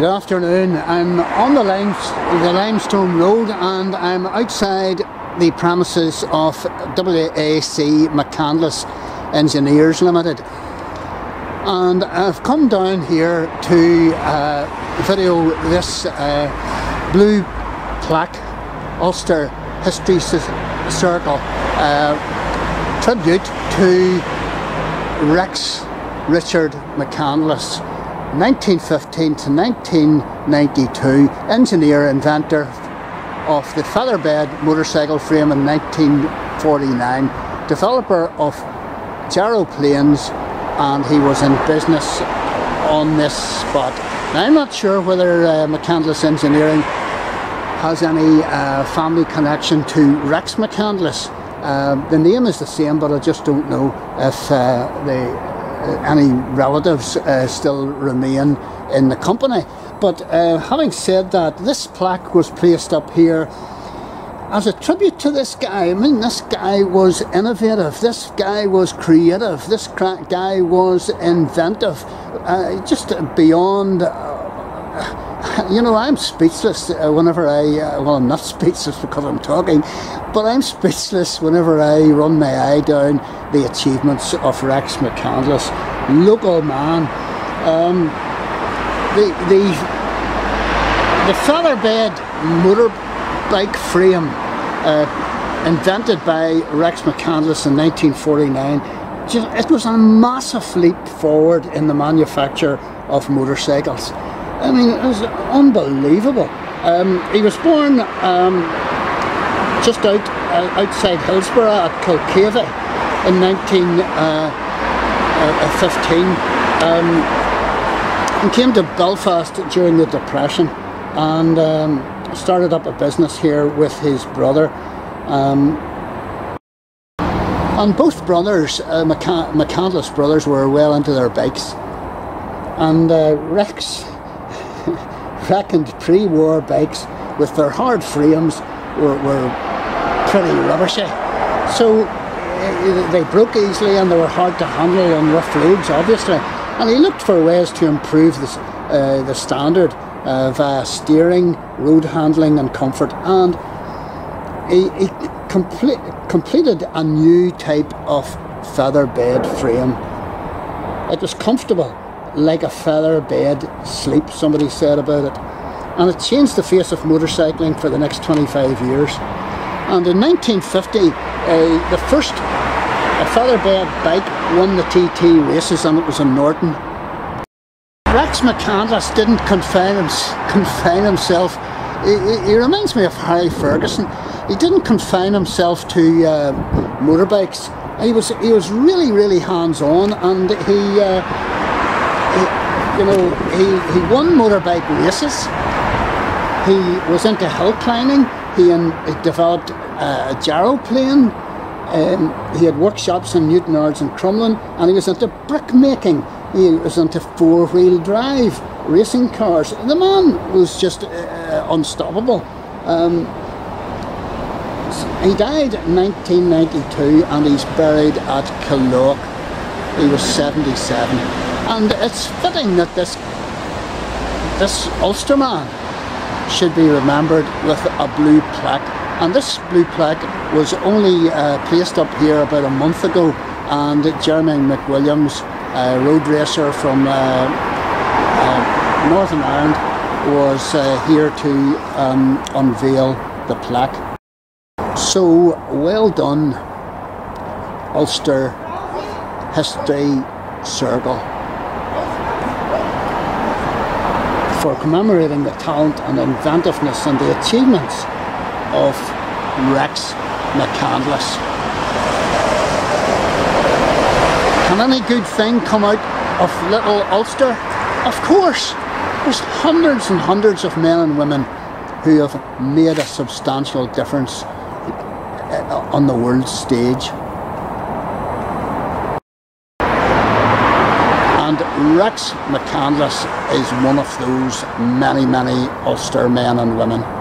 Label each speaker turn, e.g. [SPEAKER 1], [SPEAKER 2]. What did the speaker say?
[SPEAKER 1] Good afternoon. I'm on the, the Limestone Road and I'm outside the premises of WAC McCandless Engineers Limited. And I've come down here to uh, video this uh, blue plaque, Ulster History Circle, uh, tribute to Rex Richard McCandless 1915 to 1992, engineer, inventor of the featherbed motorcycle frame in 1949, developer of gyroplanes, and he was in business on this spot. Now, I'm not sure whether uh, McCandless Engineering has any uh, family connection to Rex McCandless. Uh, the name is the same, but I just don't know if uh, they any relatives uh, still remain in the company. But uh, having said that, this plaque was placed up here as a tribute to this guy. I mean, this guy was innovative, this guy was creative, this guy was inventive, uh, just beyond. You know, I'm speechless uh, whenever I, uh, well, I'm not speechless because I'm talking, but I'm speechless whenever I run my eye down the achievements of Rex McCandless. Local man. Um, the, the, the featherbed motorbike frame uh, invented by Rex McCandless in 1949 it was a massive leap forward in the manufacture of motorcycles. I mean, it was unbelievable. Um, he was born um, just out uh, outside Hillsborough at Culcavy in 1915 uh, uh, um, and came to Belfast during the Depression and um, started up a business here with his brother. Um, and both brothers, uh, McCandless brothers, were well into their bikes. And uh, Rex reckoned pre-war bikes with their hard frames were, were pretty rubbishy. So uh, they broke easily and they were hard to handle on rough roads, obviously. And he looked for ways to improve this, uh, the standard of uh, steering, road handling, and comfort. And he, he complete, completed a new type of feather bed frame. It was comfortable like a feather bed sleep, somebody said about it. And it changed the face of motorcycling for the next 25 years. And in 1950, uh, the first featherbed bike won the TT races and it was in Norton. Rex McCandless didn't confine, him, confine himself, he, he, he, reminds me of Harry Ferguson. He didn't confine himself to uh, motorbikes. He was, he was really, really hands-on and he uh, you know, he, he won motorbike races. He was into hill climbing. He, in, he developed uh, a gyroplane. Um, he had workshops in Newtownards and Crumlin, and he was into brick making. He was into four wheel drive racing cars. The man was just uh, unstoppable. Um, he died in 1992 and he's buried at Killock. He was 77. And it's fitting that this this Ulsterman should be remembered with a blue plaque. And this blue plaque was only uh, placed up here about a month ago and Jeremy McWilliams, a road racer from uh, uh, Northern Ireland, was uh, here to um, unveil the plaque. So well done, Ulster History Circle. For commemorating the talent and inventiveness and the achievements of Rex McCandless. Can any good thing come out of little Ulster? Of course! There's hundreds and hundreds of men and women who have made a substantial difference eh, on the world stage. Rex McCandless is one of those many, many Ulster men and women.